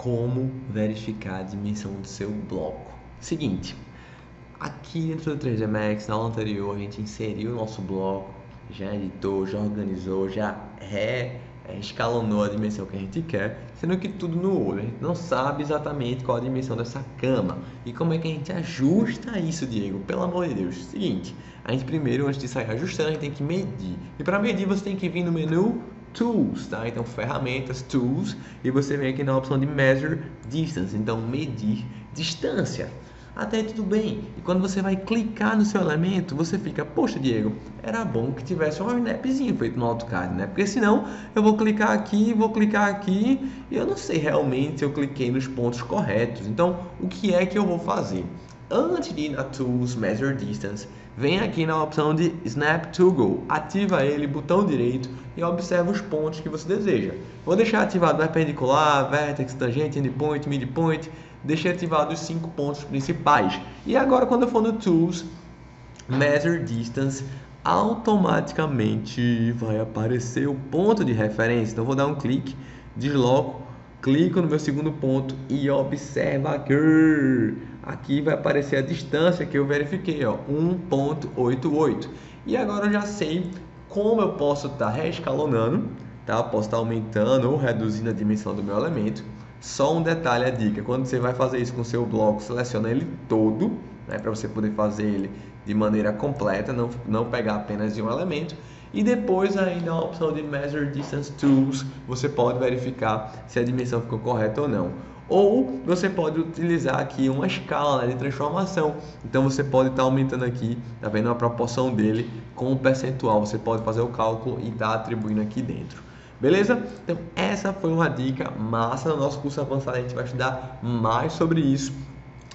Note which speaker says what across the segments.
Speaker 1: como verificar a dimensão do seu bloco. Seguinte, aqui dentro do 3D Max, na aula anterior, a gente inseriu o nosso bloco, já editou, já organizou, já re escalonou a dimensão que a gente quer, sendo que tudo no olho. A gente não sabe exatamente qual a dimensão dessa cama. E como é que a gente ajusta isso, Diego? Pelo amor de Deus. Seguinte, a gente primeiro, antes de sair ajustando, a gente tem que medir. E para medir, você tem que vir no menu Tools, tá? Então, ferramentas, Tools, e você vem aqui na opção de Measure Distance, então medir distância. Até tudo bem. E quando você vai clicar no seu elemento, você fica, poxa, Diego, era bom que tivesse um snapzinho feito no AutoCAD, né? Porque senão eu vou clicar aqui, vou clicar aqui e eu não sei realmente se eu cliquei nos pontos corretos. Então, o que é que eu vou fazer? Antes de ir na Tools, Measure Distance, vem aqui na opção de Snap to Go, ativa ele, botão direito e observa os pontos que você deseja. Vou deixar ativado perpendicular, vertex, tangente, endpoint, midpoint, deixei ativado os cinco pontos principais. E agora quando eu for no Tools, Measure Distance, automaticamente vai aparecer o ponto de referência. Então vou dar um clique, desloco, clico no meu segundo ponto e observa aqui aqui vai aparecer a distância que eu verifiquei, ó, 1.88. E agora eu já sei como eu posso estar tá reescalonando, tá? Posso estar tá aumentando ou reduzindo a dimensão do meu elemento. Só um detalhe, a dica, quando você vai fazer isso com o seu bloco, seleciona ele todo, né, para você poder fazer ele de maneira completa, não, não pegar apenas de um elemento. E depois ainda a opção de Measure Distance Tools, você pode verificar se a dimensão ficou correta ou não. Ou você pode utilizar aqui uma escala de transformação. Então você pode estar tá aumentando aqui, tá vendo a proporção dele com o percentual. Você pode fazer o cálculo e estar tá atribuindo aqui dentro. Beleza? Então essa foi uma dica massa no nosso curso avançado. A gente vai estudar mais sobre isso.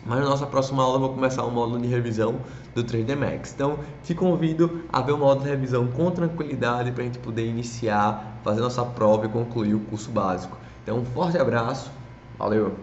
Speaker 1: Mas na nossa próxima aula eu vou começar o módulo de revisão do 3D Max. Então te convido a ver o módulo de revisão com tranquilidade para a gente poder iniciar, fazer nossa prova e concluir o curso básico. Então um forte abraço Valeu!